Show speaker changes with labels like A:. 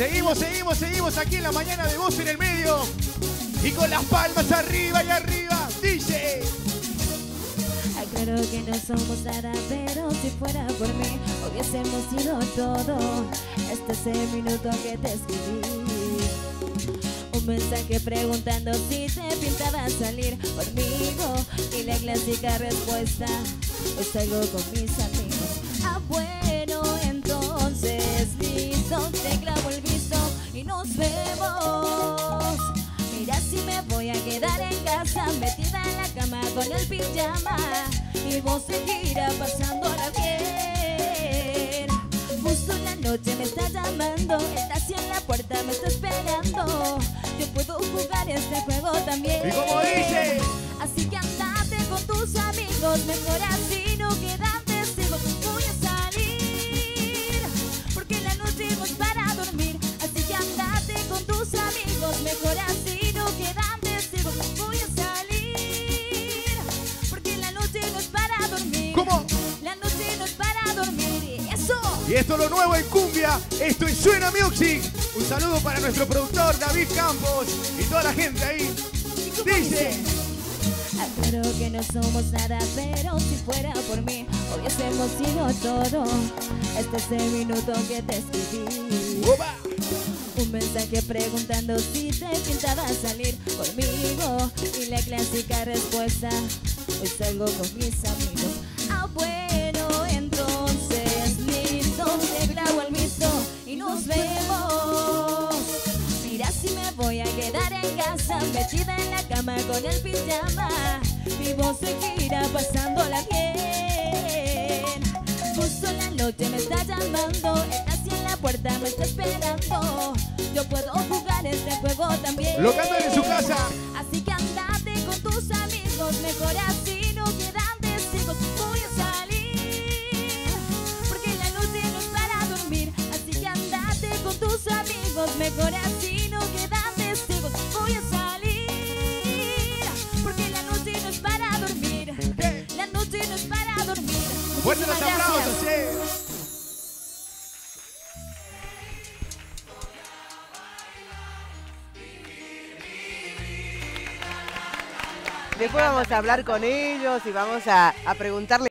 A: Seguimos, seguimos, seguimos aquí en la mañana de voz en el medio. Y con las palmas arriba y arriba. Dice.
B: Claro que no somos nada, pero si fuera por mí, hubiésemos sido todo. Este es el minuto que te escribí. Un mensaje preguntando si te pintaba salir conmigo. Y la clásica respuesta, hoy salgo con mis amigos. Nos vemos. Mira si me voy a quedar en casa metida en la cama con el pijama y vos se gira pasándola bien. Justo en la noche me está llamando, está así en la puerta, me está esperando. Yo puedo jugar este juego también.
A: ¿Y cómo dice?
B: Así que andate con tus amigos,
A: Y esto es lo nuevo en cumbia. Esto es Suena Music. Un saludo para nuestro productor David Campos y toda la gente ahí. Dice.
B: Aclaro que no somos nada, pero si fuera por mí, hubiésemos sido todo. Este es el minuto que te escribí.
A: Opa.
B: Un mensaje preguntando si te pintaba salir conmigo. Y la clásica respuesta, hoy salgo con mis amigos. Ah, bueno, nos vemos. Mira si me voy a quedar en casa, metida en la cama con el pijama. Mi voz se gira pasándola bien. Justo la noche me está llamando, está en la puerta, me está esperando. Yo puedo jugar este juego también.
A: Lo cantan en su casa.
B: Mejor así no quedan testigos. Voy a salir, porque la noche no es para dormir.
A: ¿Qué?
B: La noche no es para dormir.
A: Fuerte los aplausos.
C: Después vamos a hablar con ellos y vamos a, a preguntarle